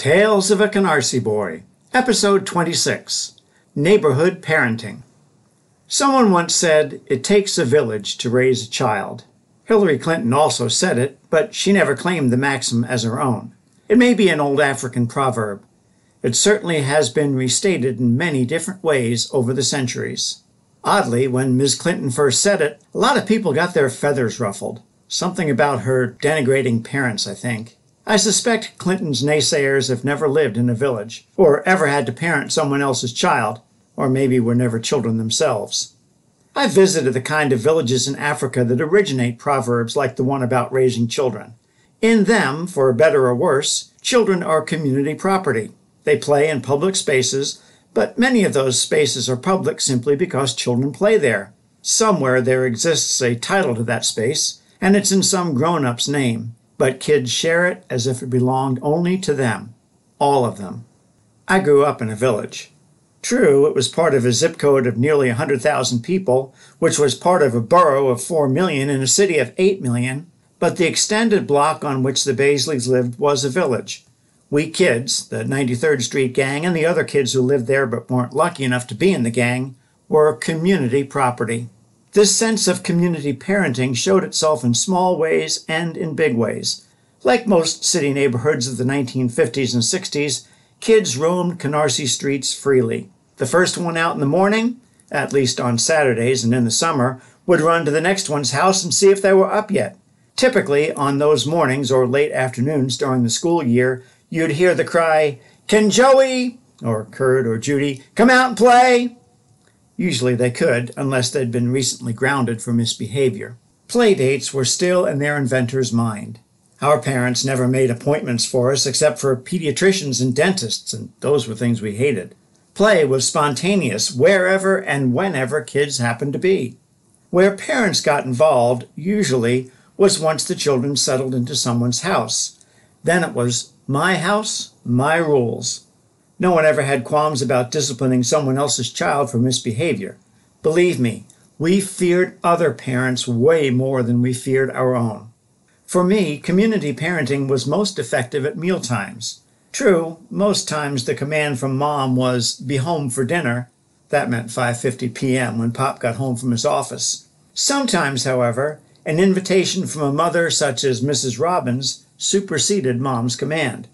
Tales of a Canarsie Boy, Episode 26 Neighborhood Parenting. Someone once said, It takes a village to raise a child. Hillary Clinton also said it, but she never claimed the maxim as her own. It may be an old African proverb. It certainly has been restated in many different ways over the centuries. Oddly, when Ms. Clinton first said it, a lot of people got their feathers ruffled. Something about her denigrating parents, I think. I suspect Clinton's naysayers have never lived in a village, or ever had to parent someone else's child, or maybe were never children themselves. I've visited the kind of villages in Africa that originate proverbs like the one about raising children. In them, for better or worse, children are community property. They play in public spaces, but many of those spaces are public simply because children play there. Somewhere there exists a title to that space, and it's in some grown up's name but kids share it as if it belonged only to them, all of them. I grew up in a village. True, it was part of a zip code of nearly 100,000 people, which was part of a borough of 4 million in a city of 8 million, but the extended block on which the Baisleys lived was a village. We kids, the 93rd Street gang, and the other kids who lived there but weren't lucky enough to be in the gang, were community property. This sense of community parenting showed itself in small ways and in big ways. Like most city neighborhoods of the 1950s and 60s, kids roamed Canarsie streets freely. The first one out in the morning, at least on Saturdays and in the summer, would run to the next one's house and see if they were up yet. Typically, on those mornings or late afternoons during the school year, you'd hear the cry, Can Joey, or Kurt or Judy, come out and play? Usually they could, unless they'd been recently grounded for misbehavior. Playdates were still in their inventor's mind. Our parents never made appointments for us except for pediatricians and dentists, and those were things we hated. Play was spontaneous wherever and whenever kids happened to be. Where parents got involved, usually, was once the children settled into someone's house. Then it was my house, my rules. No one ever had qualms about disciplining someone else's child for misbehavior. Believe me, we feared other parents way more than we feared our own. For me, community parenting was most effective at meal times. True, most times the command from mom was be home for dinner. That meant 5:50 p.m. when Pop got home from his office. Sometimes, however, an invitation from a mother such as Mrs. Robbins superseded mom's command.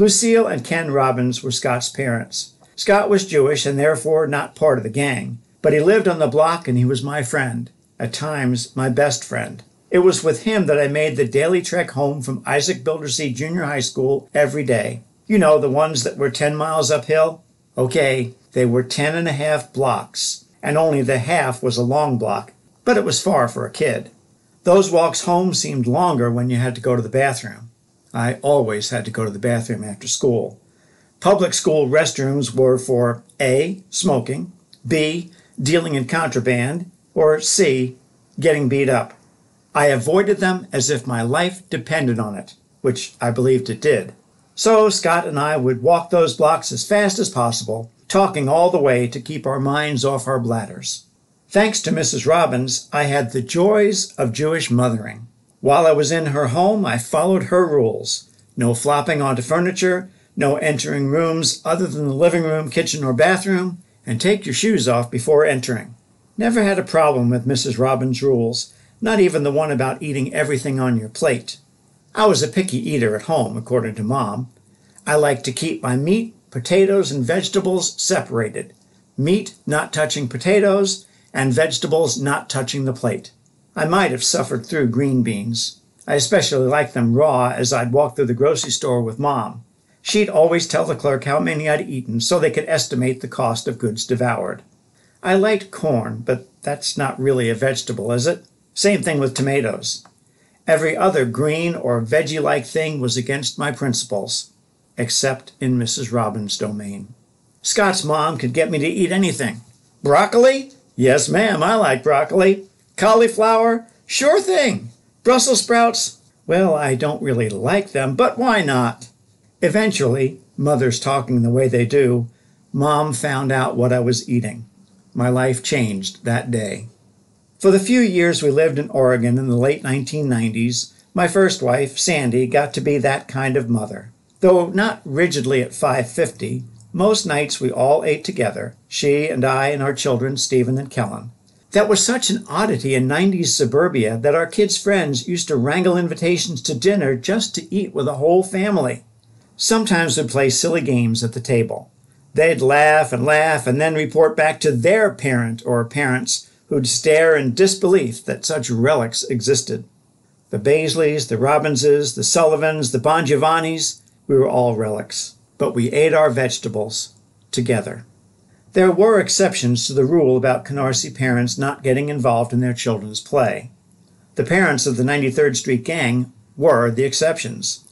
Lucille and Ken Robbins were Scott's parents. Scott was Jewish and therefore not part of the gang, but he lived on the block and he was my friend, at times my best friend. It was with him that I made the daily trek home from Isaac Bildersee Junior High School every day. You know, the ones that were 10 miles uphill? Okay, they were 10 and a half blocks, and only the half was a long block, but it was far for a kid. Those walks home seemed longer when you had to go to the bathroom. I always had to go to the bathroom after school. Public school restrooms were for A. Smoking, B. Dealing in contraband, or C. Getting beat up. I avoided them as if my life depended on it, which I believed it did. So Scott and I would walk those blocks as fast as possible, talking all the way to keep our minds off our bladders. Thanks to Mrs. Robbins, I had the joys of Jewish mothering. While I was in her home, I followed her rules. No flopping onto furniture, no entering rooms other than the living room, kitchen, or bathroom, and take your shoes off before entering. Never had a problem with Mrs. Robbins' rules, not even the one about eating everything on your plate. I was a picky eater at home, according to Mom. I liked to keep my meat, potatoes, and vegetables separated. Meat not touching potatoes, and vegetables not touching the plate. I might have suffered through green beans. I especially liked them raw as I'd walk through the grocery store with Mom. She'd always tell the clerk how many I'd eaten so they could estimate the cost of goods devoured. I liked corn, but that's not really a vegetable, is it? Same thing with tomatoes. Every other green or veggie like thing was against my principles, except in Mrs. Robbins' domain. Scott's mom could get me to eat anything. Broccoli? Yes, ma'am, I like broccoli. Cauliflower? Sure thing. Brussels sprouts? Well, I don't really like them, but why not? Eventually, mothers talking the way they do, mom found out what I was eating. My life changed that day. For the few years we lived in Oregon in the late 1990s, my first wife, Sandy, got to be that kind of mother. Though not rigidly at 5:50, most nights we all ate together, she and I and our children, Stephen and Kellen. That was such an oddity in 90s suburbia that our kids' friends used to wrangle invitations to dinner just to eat with the whole family. Sometimes we'd play silly games at the table. They'd laugh and laugh and then report back to their parent or parents who'd stare in disbelief that such relics existed. The Baisleys, the Robbinses, the Sullivans, the Bongiovannis, we were all relics. But we ate our vegetables together. There were exceptions to the rule about Canarsie parents not getting involved in their children's play. The parents of the 93rd Street Gang were the exceptions.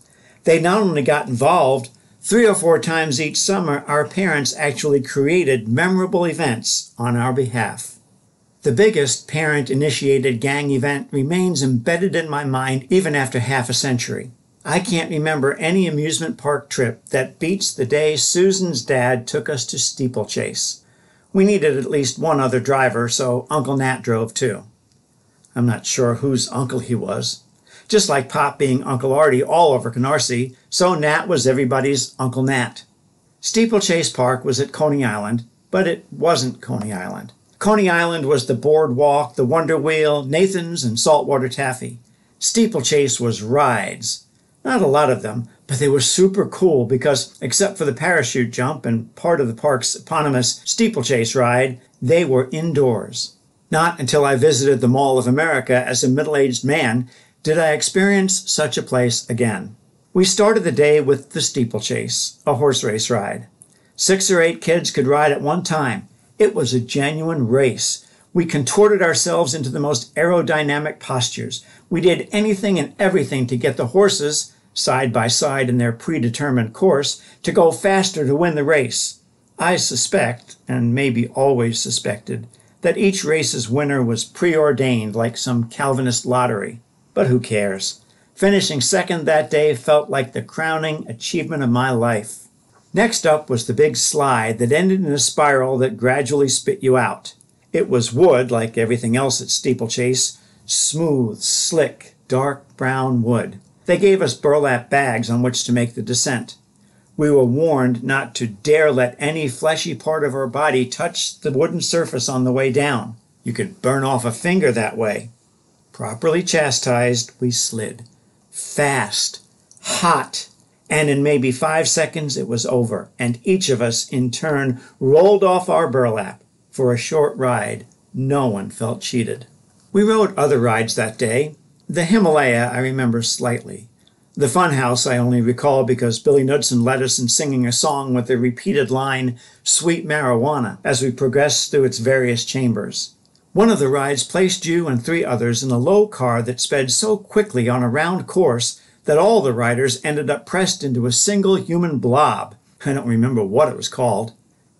They not only got involved, three or four times each summer, our parents actually created memorable events on our behalf. The biggest parent initiated gang event remains embedded in my mind even after half a century. I can't remember any amusement park trip that beats the day Susan's dad took us to Steeplechase. We needed at least one other driver, so Uncle Nat drove too. I'm not sure whose uncle he was. Just like Pop being Uncle Artie all over Canarsie, so Nat was everybody's Uncle Nat. Steeplechase Park was at Coney Island, but it wasn't Coney Island. Coney Island was the boardwalk, the Wonder Wheel, Nathan's, and Saltwater Taffy. Steeplechase was rides. Not a lot of them, but they were super cool because, except for the parachute jump and part of the park's eponymous steeplechase ride, they were indoors. Not until I visited the Mall of America as a middle aged man did I experience such a place again. We started the day with the steeplechase, a horse race ride. Six or eight kids could ride at one time. It was a genuine race. We contorted ourselves into the most aerodynamic postures. We did anything and everything to get the horses, side by side in their predetermined course, to go faster to win the race. I suspect, and maybe always suspected, that each race's winner was preordained like some Calvinist lottery. But who cares? Finishing second that day felt like the crowning achievement of my life. Next up was the big slide that ended in a spiral that gradually spit you out. It was wood, like everything else at Steeplechase, smooth, slick, dark brown wood. They gave us burlap bags on which to make the descent. We were warned not to dare let any fleshy part of our body touch the wooden surface on the way down. You could burn off a finger that way. Properly chastised, we slid. Fast, hot, and in maybe five seconds it was over, and each of us in turn rolled off our burlap. For a short ride, no one felt cheated. We rode other rides that day. The Himalaya I remember slightly. The funhouse I only recall because Billy Knudsen led us in singing a song with the repeated line, Sweet Marijuana, as we progressed through its various chambers. One of the rides placed you and three others in a low car that sped so quickly on a round course that all the riders ended up pressed into a single human blob. I don't remember what it was called.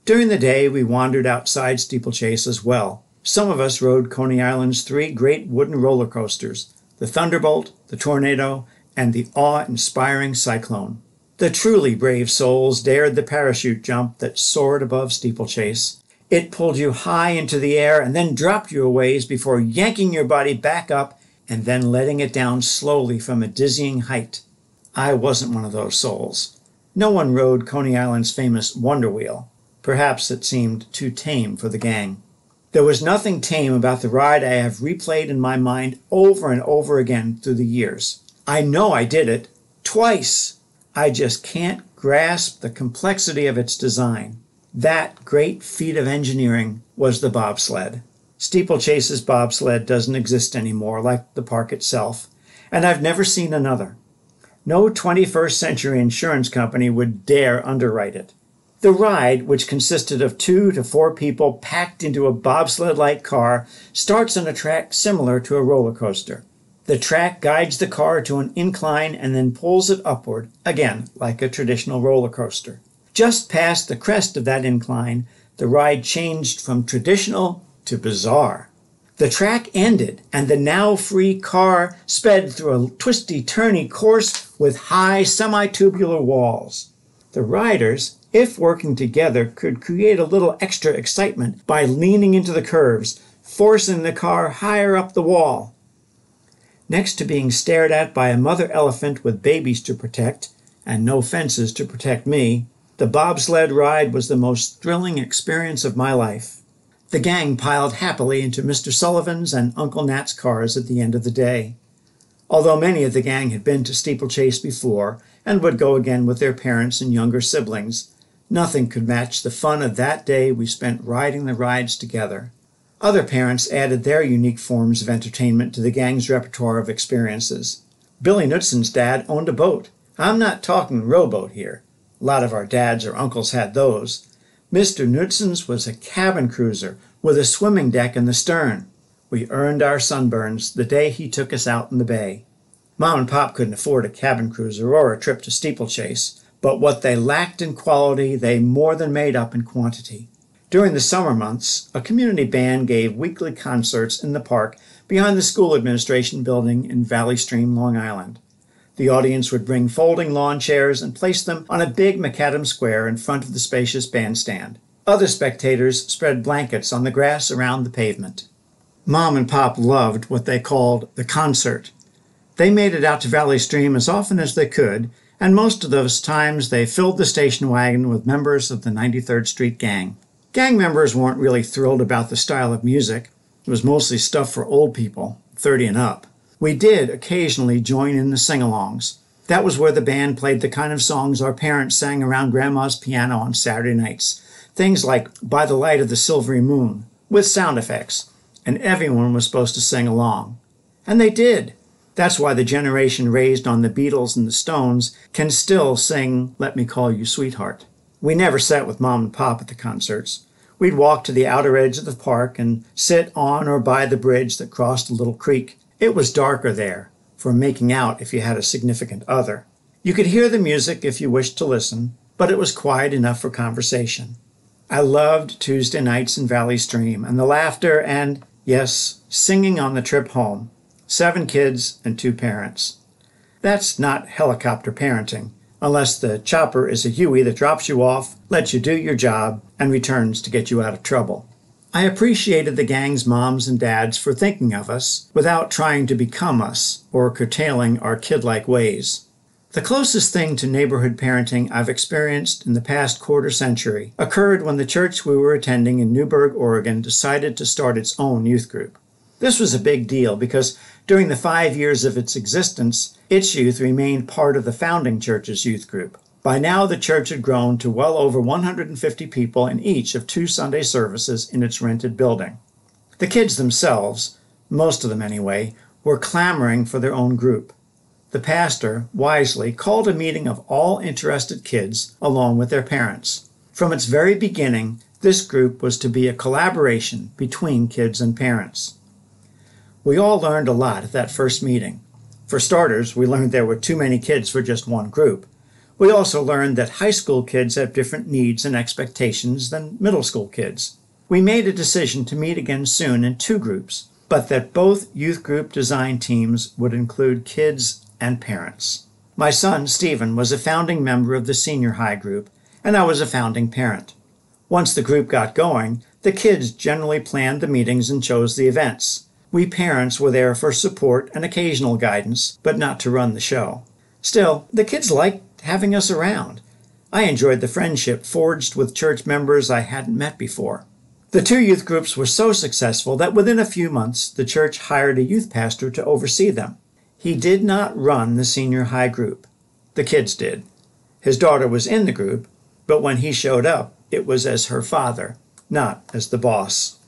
During the day, we wandered outside Steeplechase as well. Some of us rode Coney Island's three great wooden roller coasters the Thunderbolt, the Tornado, and the awe inspiring Cyclone. The truly brave souls dared the parachute jump that soared above Steeplechase. It pulled you high into the air and then dropped you a ways before yanking your body back up and then letting it down slowly from a dizzying height. I wasn't one of those souls. No one rode Coney Island's famous Wonder Wheel. Perhaps it seemed too tame for the gang. There was nothing tame about the ride I have replayed in my mind over and over again through the years. I know I did it twice. I just can't grasp the complexity of its design. That great feat of engineering was the bobsled. Steeplechase's bobsled doesn't exist anymore, like the park itself, and I've never seen another. No 21st century insurance company would dare underwrite it. The ride, which consisted of two to four people packed into a bobsled like car, starts on a track similar to a roller coaster. The track guides the car to an incline and then pulls it upward, again, like a traditional roller coaster. Just past the crest of that incline, the ride changed from traditional to bizarre. The track ended, and the now free car sped through a twisty, turny course with high semi tubular walls. The riders, if working together, could create a little extra excitement by leaning into the curves, forcing the car higher up the wall. Next to being stared at by a mother elephant with babies to protect, and no fences to protect me, the bobsled ride was the most thrilling experience of my life. The gang piled happily into Mr. Sullivan's and Uncle Nat's cars at the end of the day. Although many of the gang had been to steeplechase before and would go again with their parents and younger siblings, nothing could match the fun of that day we spent riding the rides together. Other parents added their unique forms of entertainment to the gang's repertoire of experiences. Billy Knutson's dad owned a boat. I'm not talking rowboat here. A lot of our dads or uncles had those. Mr. Knutson's was a cabin cruiser with a swimming deck in the stern. We earned our sunburns the day he took us out in the bay. Mom and Pop couldn't afford a cabin cruiser or a trip to steeplechase, but what they lacked in quality, they more than made up in quantity. During the summer months, a community band gave weekly concerts in the park behind the school administration building in Valley Stream, Long Island. The audience would bring folding lawn chairs and place them on a big macadam square in front of the spacious bandstand. Other spectators spread blankets on the grass around the pavement. Mom and Pop loved what they called the concert. They made it out to Valley Stream as often as they could, and most of those times they filled the station wagon with members of the 93rd Street Gang. Gang members weren't really thrilled about the style of music. It was mostly stuff for old people, 30 and up. We did occasionally join in the sing alongs. That was where the band played the kind of songs our parents sang around Grandma's piano on Saturday nights. Things like By the Light of the Silvery Moon, with sound effects, and everyone was supposed to sing along. And they did. That's why the generation raised on the Beatles and the Stones can still sing Let Me Call You Sweetheart. We never sat with Mom and Pop at the concerts. We'd walk to the outer edge of the park and sit on or by the bridge that crossed a little creek. It was darker there, for making out if you had a significant other. You could hear the music if you wished to listen, but it was quiet enough for conversation. I loved Tuesday nights in Valley Stream and the laughter and, yes, singing on the trip home. Seven kids and two parents. That's not helicopter parenting, unless the chopper is a Huey that drops you off, lets you do your job, and returns to get you out of trouble. I appreciated the gang's moms and dads for thinking of us without trying to become us or curtailing our kid like ways. The closest thing to neighborhood parenting I've experienced in the past quarter century occurred when the church we were attending in Newberg, Oregon decided to start its own youth group. This was a big deal because during the five years of its existence, its youth remained part of the founding church's youth group. By now, the church had grown to well over 150 people in each of two Sunday services in its rented building. The kids themselves, most of them anyway, were clamoring for their own group. The pastor, wisely, called a meeting of all interested kids along with their parents. From its very beginning, this group was to be a collaboration between kids and parents. We all learned a lot at that first meeting. For starters, we learned there were too many kids for just one group. We also learned that high school kids have different needs and expectations than middle school kids. We made a decision to meet again soon in two groups, but that both youth group design teams would include kids and parents. My son, Stephen, was a founding member of the senior high group, and I was a founding parent. Once the group got going, the kids generally planned the meetings and chose the events. We parents were there for support and occasional guidance, but not to run the show. Still, the kids liked having us around. I enjoyed the friendship forged with church members I hadn't met before. The two youth groups were so successful that within a few months the church hired a youth pastor to oversee them. He did not run the senior high group. The kids did. His daughter was in the group, but when he showed up, it was as her father, not as the boss.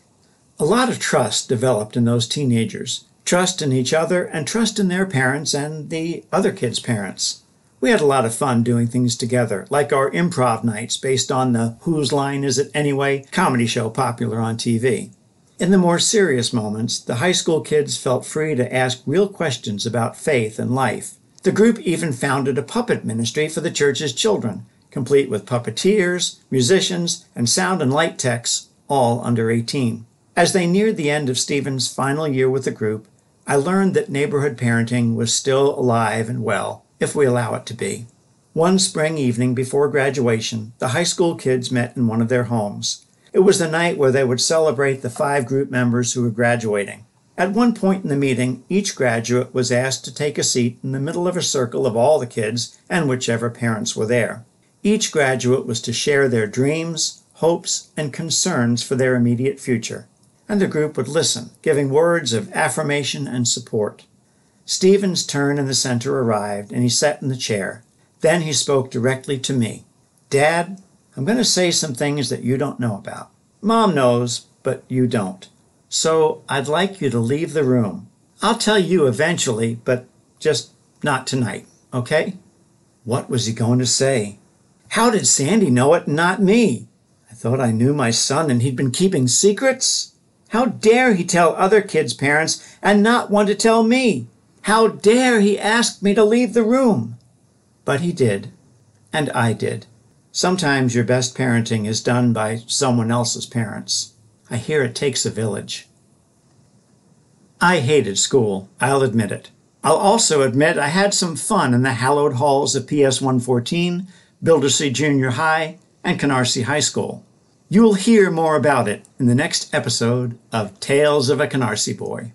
A lot of trust developed in those teenagers trust in each other and trust in their parents and the other kids' parents. We had a lot of fun doing things together, like our improv nights based on the Whose Line Is It Anyway comedy show popular on TV. In the more serious moments, the high school kids felt free to ask real questions about faith and life. The group even founded a puppet ministry for the church's children, complete with puppeteers, musicians, and sound and light techs, all under 18. As they neared the end of Stephen's final year with the group, I learned that neighborhood parenting was still alive and well if we allow it to be. One spring evening before graduation, the high school kids met in one of their homes. It was the night where they would celebrate the five group members who were graduating. At one point in the meeting, each graduate was asked to take a seat in the middle of a circle of all the kids and whichever parents were there. Each graduate was to share their dreams, hopes, and concerns for their immediate future, and the group would listen, giving words of affirmation and support. Stephen's turn in the center arrived, and he sat in the chair. Then he spoke directly to me. Dad, I'm going to say some things that you don't know about. Mom knows, but you don't. So I'd like you to leave the room. I'll tell you eventually, but just not tonight, okay? What was he going to say? How did Sandy know it and not me? I thought I knew my son and he'd been keeping secrets. How dare he tell other kids' parents and not want to tell me? How dare he ask me to leave the room? But he did, and I did. Sometimes your best parenting is done by someone else's parents. I hear it takes a village. I hated school, I'll admit it. I'll also admit I had some fun in the hallowed halls of PS 114, Bildersee Junior High, and Canarsie High School. You'll hear more about it in the next episode of Tales of a Canarsie Boy.